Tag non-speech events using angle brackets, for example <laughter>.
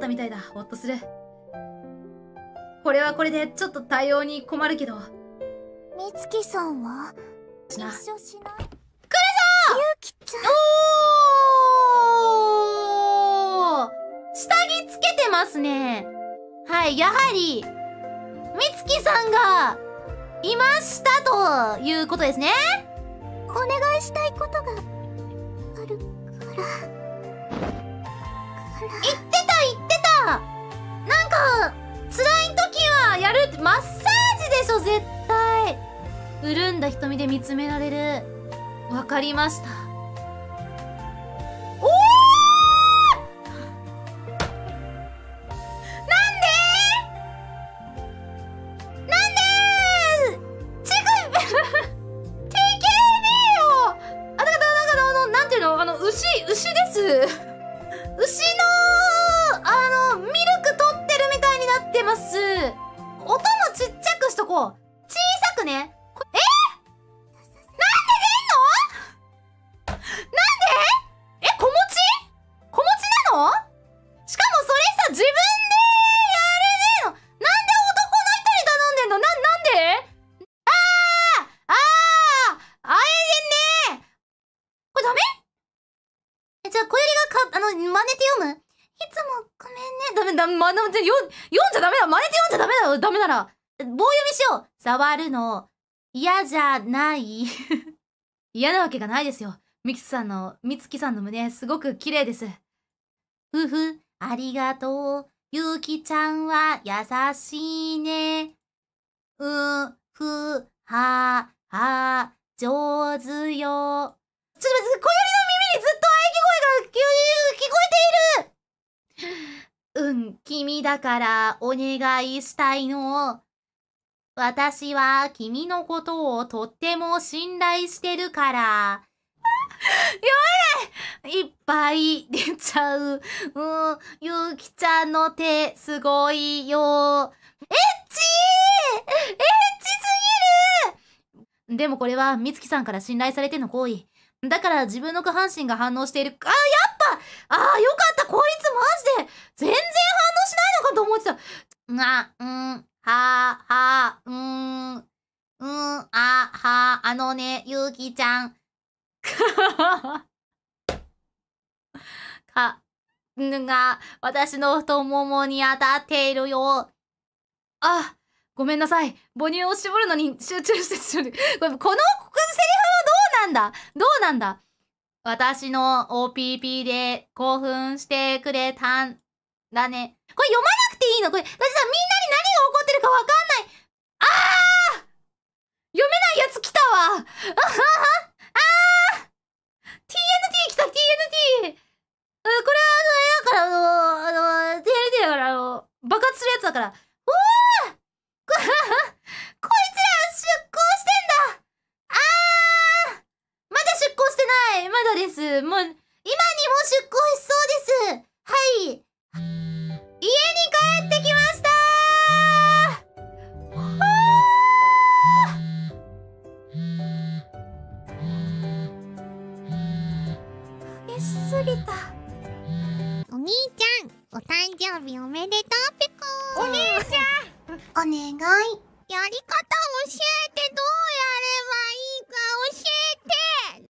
ったみたいだ。ほっとする。これはこれでちょっと対応に困るけど。みつきさんは？一緒しない？来るぞゆうきちゃんおー下着つけてますね。はい、やはり、みつきさんが、いましたということですね。お願いしたいことがあるから言っマッサージでしょ、絶対。潤んだ瞳で見つめられる。わかりました。おーなんで？なんでチク <laughs> TKB よあ、だから、だから、あの、なんていうの？あの、牛、牛です。こ。小さくね。こえなんで出んの？なんで？え、子持ち？子持ちなの？しかもそれさ、自分でやれねえのなんで男の人に頼んでんの？な、なんで？あーああえでんねこれダメ、じゃあ、小百合がか、あの、真似て読むいつもごめんね。ダメだ、ま、読、読んじゃダメだ。真似て読んじゃダメだよ。ダメなら。棒読みしよう。触るの、嫌じゃない。<laughs> 嫌なわけがないですよ。ミキさんの、みつきさんの胸、すごく綺麗です。ふふ、ありがとう。ゆうきちゃんは優しいね。う、ふ、は、は、上手よ。ちょっと待って、小よりの耳にずっと喘ぎ声が聞こえているうん、君だからお願いしたいの。私は君のことをとっても信頼してるから。<laughs> やめいっぱい出ちゃう。うん、ゆうきちゃんの手、すごいよ。エッチエッチすぎるでもこれは、みつきさんから信頼されての行為。だから自分の下半身が反応している。あ、やっぱああ、よかったこいつマジで全然反応しないのかと思ってた。が、うん、は、は、うーん、うん、あ、は、あのね、ゆうきちゃん。<laughs> か、んが、私の太ももに当たっているよ。あ、ごめんなさい。母乳を絞るのに集中してしま。<laughs> ここのセリフはどうなんだ？どうなんだ？私の OPP で興奮してくれたんだね。これ読まなくていいの？これ、だってさ、みんなに何が起こってるかわかんない。あー読めないやつ来たわあははあー !TNT 来た TNT! うんこれは、あれだから、あの、あの、TNT だから、あの、爆発するやつだから。おーここいつら出航してんだ。あー。まだ出航してない。まだです。もう、今にも出航しそうです。はい。家に帰ってきました。激しすぎた。お兄お誕生日おめでとうペコお姉ちゃん。お願い。やり方教え